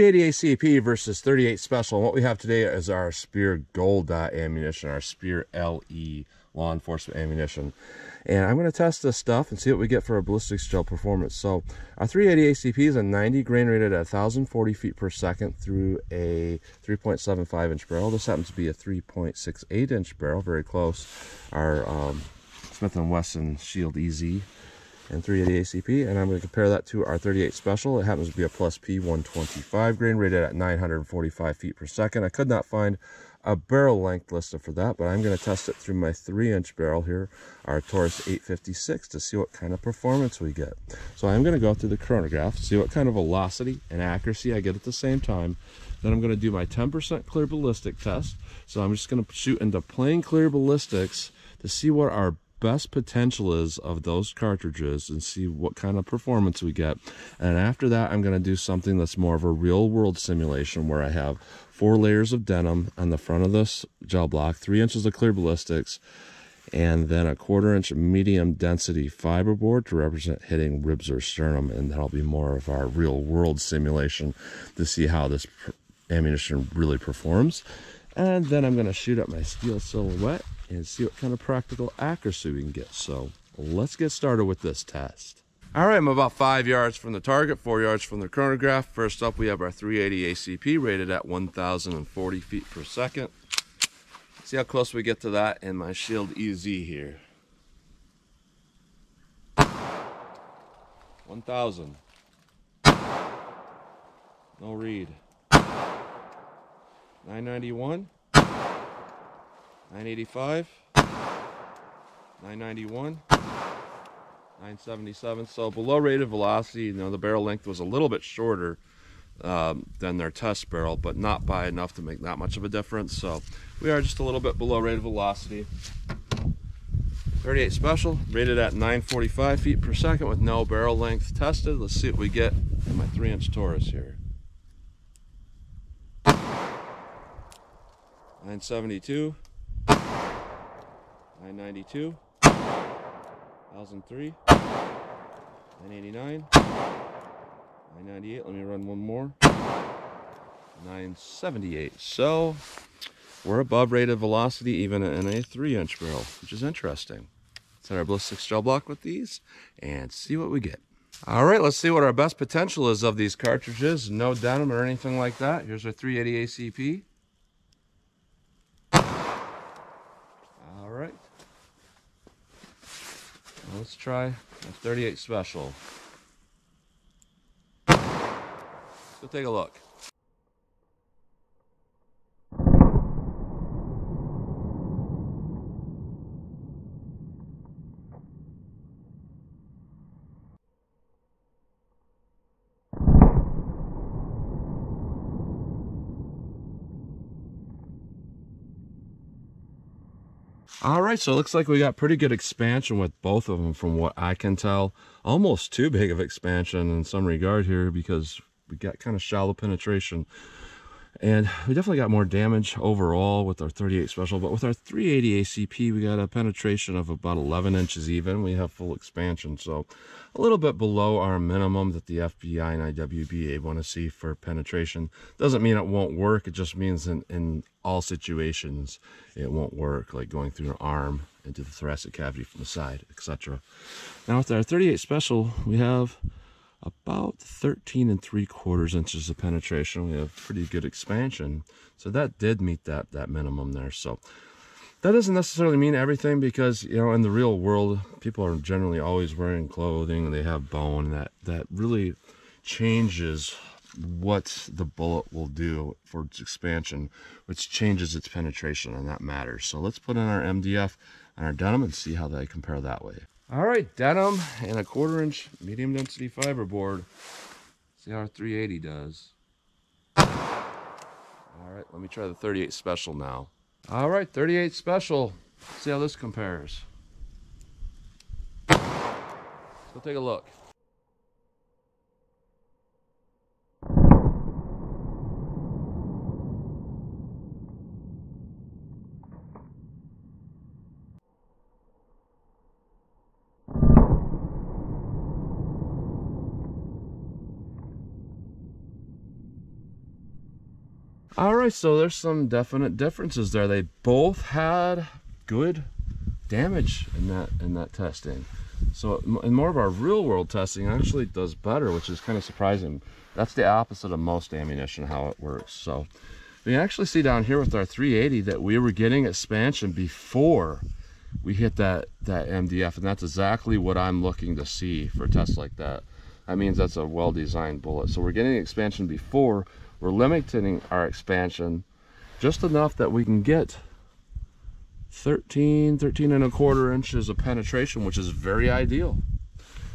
380 ACP versus 38 Special. And what we have today is our Speer Gold Dot ammunition, our Speer LE law enforcement ammunition. And I'm going to test this stuff and see what we get for a ballistics gel performance. So our 380 ACP is a 90 grain rated at 1,040 feet per second through a 3.75 inch barrel. This happens to be a 3.68 inch barrel, very close. Our um, Smith & Wesson Shield EZ and 380 ACP, and I'm going to compare that to our 38 Special. It happens to be a plus P 125 grain, rated at 945 feet per second. I could not find a barrel length listed for that, but I'm going to test it through my 3-inch barrel here, our Taurus 856, to see what kind of performance we get. So I'm going to go through the chronograph, see what kind of velocity and accuracy I get at the same time. Then I'm going to do my 10% clear ballistic test. So I'm just going to shoot into plain clear ballistics to see what our best potential is of those cartridges and see what kind of performance we get. And after that, I'm going to do something that's more of a real world simulation where I have four layers of denim on the front of this gel block, three inches of clear ballistics, and then a quarter inch medium density fiberboard to represent hitting ribs or sternum. And that'll be more of our real world simulation to see how this ammunition really performs. And then I'm going to shoot up my steel silhouette and see what kind of practical accuracy we can get. So let's get started with this test. All right, I'm about five yards from the target, four yards from the chronograph. First up, we have our 380 ACP rated at 1,040 feet per second. See how close we get to that in my Shield EZ here. 1,000. No read. 991. 985, 991, 977. So below rated velocity, you know, the barrel length was a little bit shorter um, than their test barrel, but not by enough to make that much of a difference. So we are just a little bit below rated velocity. 38 special, rated at 945 feet per second with no barrel length tested. Let's see what we get in my three inch Taurus here. 972, 992, 1003, 989, 998. Let me run one more. 978. So we're above rated velocity even in a three inch barrel, which is interesting. Set our ballistics gel block with these and see what we get. All right, let's see what our best potential is of these cartridges. No denim or anything like that. Here's our 380 ACP. Let's try a 38 special. Let's go take a look. All right, so it looks like we got pretty good expansion with both of them from what I can tell. Almost too big of expansion in some regard here because we got kind of shallow penetration. And we definitely got more damage overall with our 38 special, but with our 380 ACP, we got a penetration of about 11 inches even. We have full expansion, so a little bit below our minimum that the FBI and IWBA want to see for penetration. Doesn't mean it won't work. It just means in, in all situations it won't work, like going through an arm into the thoracic cavity from the side, etc. Now with our 38 special, we have about 13 and 3 quarters inches of penetration. We have pretty good expansion. So that did meet that, that minimum there. So that doesn't necessarily mean everything because, you know, in the real world, people are generally always wearing clothing and they have bone. That, that really changes what the bullet will do for its expansion, which changes its penetration, and that matters. So let's put in our MDF and our denim and see how they compare that way. All right, denim and a quarter inch medium density fiberboard. See how our 380 does. All right, let me try the 38 special now. All right, 38 special. see how this compares. Let's go take a look. All right, so there's some definite differences there. They both had good damage in that in that testing. So in more of our real world testing actually does better, which is kind of surprising. That's the opposite of most ammunition, how it works. So we actually see down here with our 380 that we were getting expansion before we hit that, that MDF. And that's exactly what I'm looking to see for tests like that. That means that's a well-designed bullet. So we're getting expansion before, we're limiting our expansion just enough that we can get 13, 13 and a quarter inches of penetration, which is very ideal.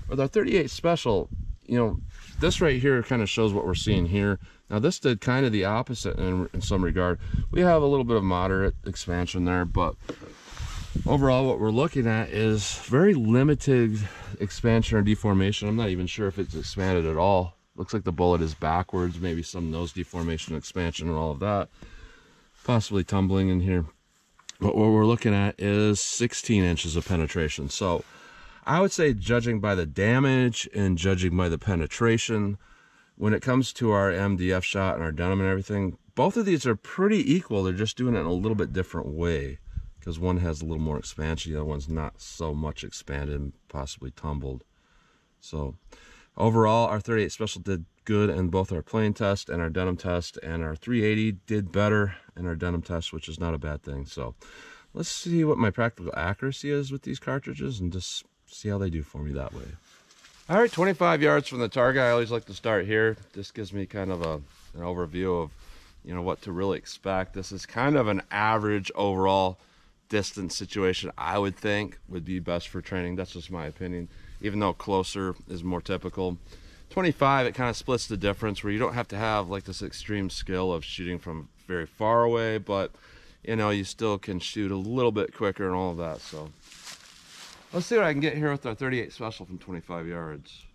With our 38 Special, you know, this right here kind of shows what we're seeing here. Now this did kind of the opposite in, in some regard. We have a little bit of moderate expansion there, but overall what we're looking at is very limited expansion or deformation. I'm not even sure if it's expanded at all. Looks like the bullet is backwards, maybe some nose deformation, expansion, and all of that. Possibly tumbling in here. But what we're looking at is 16 inches of penetration. So I would say judging by the damage and judging by the penetration, when it comes to our MDF shot and our denim and everything, both of these are pretty equal. They're just doing it in a little bit different way because one has a little more expansion. The other one's not so much expanded and possibly tumbled. So overall, our 38 Special did good in both our plain test and our denim test, and our 380 did better in our denim test, which is not a bad thing. So let's see what my practical accuracy is with these cartridges and just see how they do for me that way. All right, 25 yards from the target. I always like to start here. This gives me kind of a, an overview of, you know, what to really expect. This is kind of an average overall distance situation, I would think would be best for training. That's just my opinion, even though closer is more typical. 25, it kind of splits the difference where you don't have to have like this extreme skill of shooting from very far away, but you know, you still can shoot a little bit quicker and all of that. So let's see what I can get here with our 38 special from 25 yards.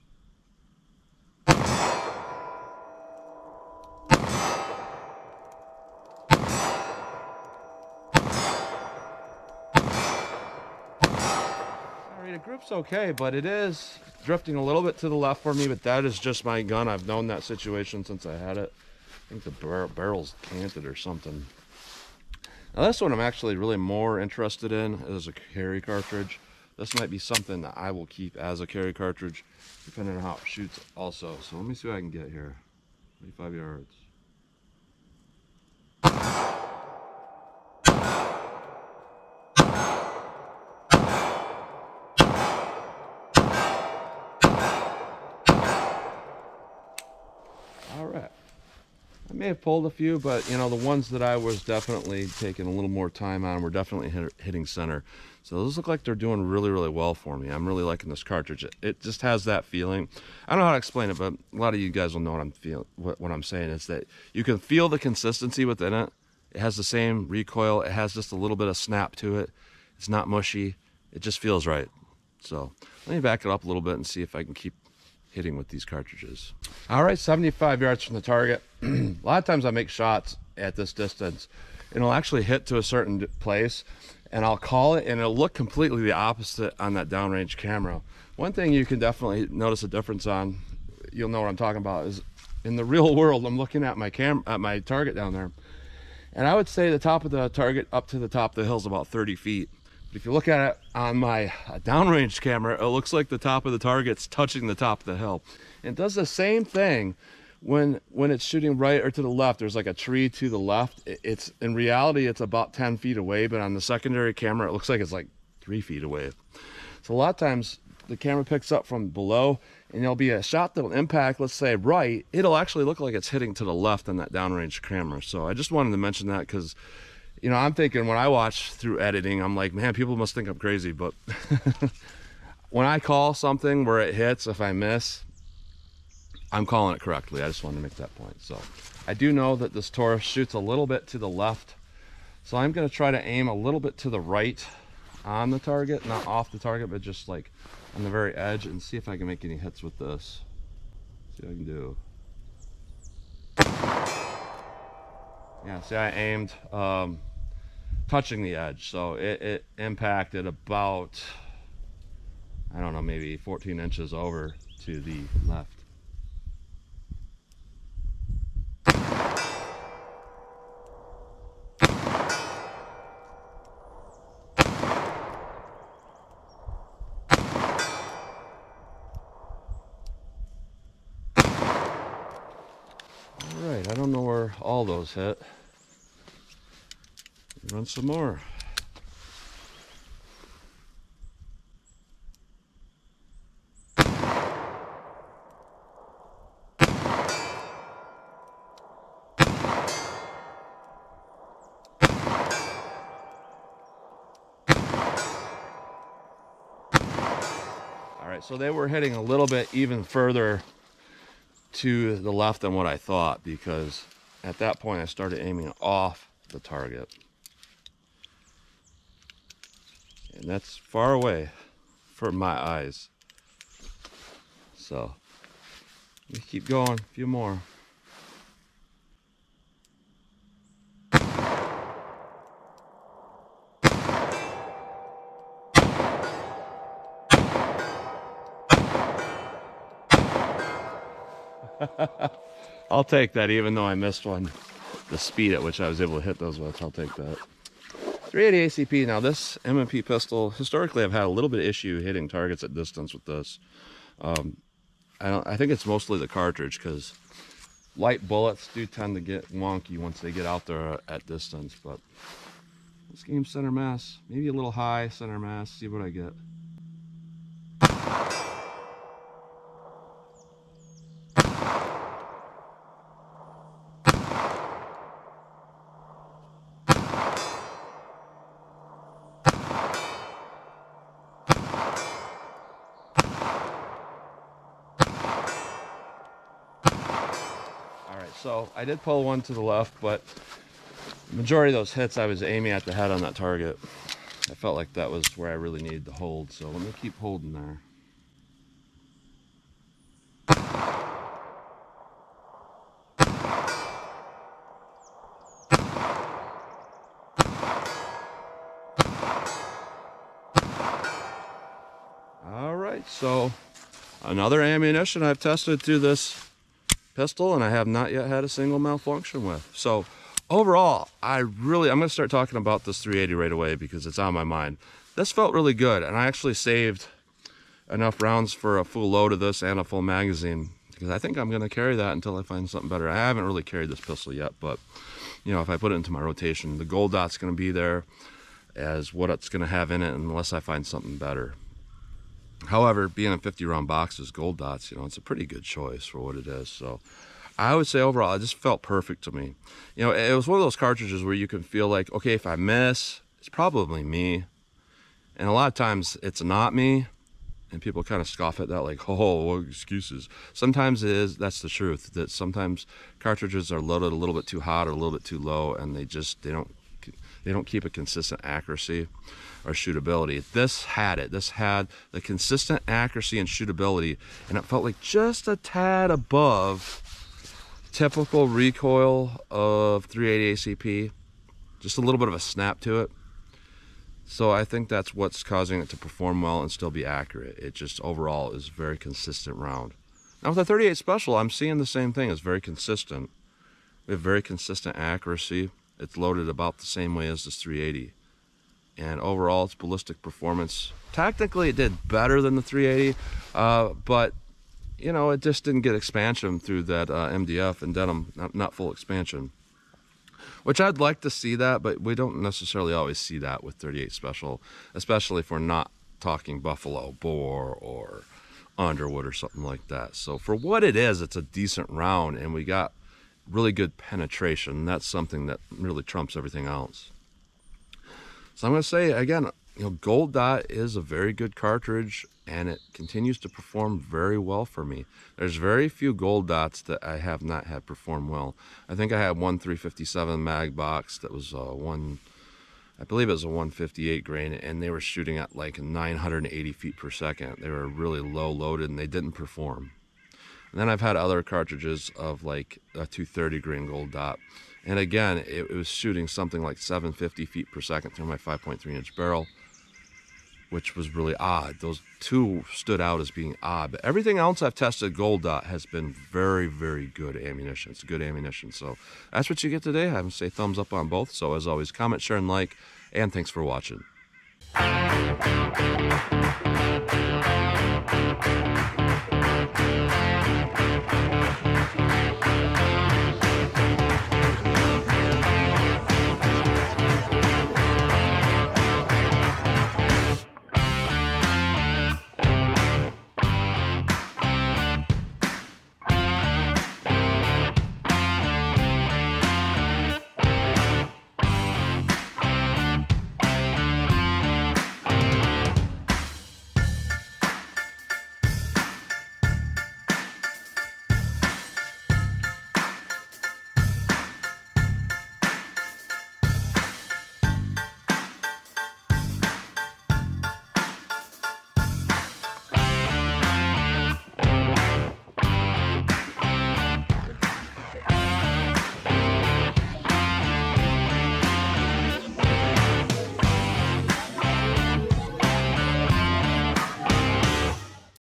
Group's okay, but it is drifting a little bit to the left for me, but that is just my gun. I've known that situation since I had it. I think the bar barrel's canted or something. Now this one I'm actually really more interested in is a carry cartridge. This might be something that I will keep as a carry cartridge, depending on how it shoots also. So let me see what I can get here. 25 yards. May have pulled a few, but you know, the ones that I was definitely taking a little more time on were definitely hit, hitting center. So those look like they're doing really, really well for me. I'm really liking this cartridge. It, it just has that feeling. I don't know how to explain it, but a lot of you guys will know what I'm feeling. What, what I'm saying is that you can feel the consistency within it. It has the same recoil. It has just a little bit of snap to it. It's not mushy. It just feels right. So let me back it up a little bit and see if I can keep hitting with these cartridges. All right, 75 yards from the target. a lot of times I make shots at this distance and it'll actually hit to a certain place and I'll call it and it'll look completely the opposite on that downrange camera. One thing you can definitely notice a difference on, you'll know what I'm talking about, is in the real world, I'm looking at my cam at my target down there. And I would say the top of the target up to the top of the hill is about 30 feet. But if you look at it on my uh, downrange camera, it looks like the top of the target's touching the top of the hill. And it does the same thing when when it's shooting right or to the left. There's like a tree to the left. It's in reality it's about 10 feet away, but on the secondary camera it looks like it's like three feet away. So a lot of times the camera picks up from below and there'll be a shot that'll impact, let's say right, it'll actually look like it's hitting to the left on that downrange camera. So I just wanted to mention that because you know, I'm thinking when I watch through editing, I'm like, man, people must think I'm crazy. But when I call something where it hits, if I miss, I'm calling it correctly. I just wanted to make that point. So I do know that this Taurus shoots a little bit to the left. So I'm going to try to aim a little bit to the right on the target, not off the target, but just like on the very edge and see if I can make any hits with this. See what I can do. Yeah, see I aimed um, touching the edge. So it, it impacted about, I don't know, maybe 14 inches over to the left. All right, I don't know where all those hit. Run some more. right, so they were hitting a little bit even further to the left than what I thought because at that point I started aiming off the target. And that's far away for my eyes. So, let me keep going, a few more. I'll take that even though I missed one. The speed at which I was able to hit those with, I'll take that. 380 ACP. Now this M&P pistol, historically I've had a little bit of issue hitting targets at distance with this. Um, I, don't, I think it's mostly the cartridge because light bullets do tend to get wonky once they get out there at distance. But this game center mass, maybe a little high center mass, see what I get. So I did pull one to the left, but the majority of those hits I was aiming at the head on that target. I felt like that was where I really needed to hold. So let me keep holding there. All right, so another ammunition I've tested through this pistol and I have not yet had a single malfunction with. So overall, I really, I'm going to start talking about this 380 right away because it's on my mind. This felt really good and I actually saved enough rounds for a full load of this and a full magazine because I think I'm going to carry that until I find something better. I haven't really carried this pistol yet, but you know, if I put it into my rotation, the gold dot's going to be there as what it's going to have in it unless I find something better. However, being in 50 round boxes, gold dots, you know, it's a pretty good choice for what it is. So I would say overall, it just felt perfect to me. You know, it was one of those cartridges where you can feel like, okay, if I miss, it's probably me. And a lot of times it's not me. And people kind of scoff at that, like, oh, what excuses. Sometimes it is, that's the truth, that sometimes cartridges are loaded a little bit too hot or a little bit too low, and they just, they don't they don't keep a consistent accuracy or shootability. This had it. This had the consistent accuracy and shootability, and it felt like just a tad above typical recoil of 380 ACP. Just a little bit of a snap to it. So I think that's what's causing it to perform well and still be accurate. It just overall is very consistent round. Now with the 38 Special, I'm seeing the same thing. It's very consistent. We have very consistent accuracy. It's loaded about the same way as this 380. And overall, its ballistic performance, technically it did better than the 380, uh, but you know, it just didn't get expansion through that uh, MDF and denim, not, not full expansion. Which I'd like to see that, but we don't necessarily always see that with 38 Special, especially if we're not talking Buffalo Bore, or Underwood or something like that. So for what it is, it's a decent round, and we got really good penetration. That's something that really trumps everything else. So I'm going to say again, you know, Gold Dot is a very good cartridge and it continues to perform very well for me. There's very few Gold Dots that I have not had perform well. I think I had one 357 mag box that was uh, one, I believe it was a 158 grain, and they were shooting at like 980 feet per second. They were really low loaded and they didn't perform. And then I've had other cartridges of like a 230 grain gold dot. And again, it, it was shooting something like 750 feet per second through my 5.3 inch barrel, which was really odd. Those two stood out as being odd. But everything else I've tested gold dot has been very, very good ammunition. It's good ammunition. So that's what you get today. I have to say thumbs up on both. So as always, comment, share, and like. And thanks for watching.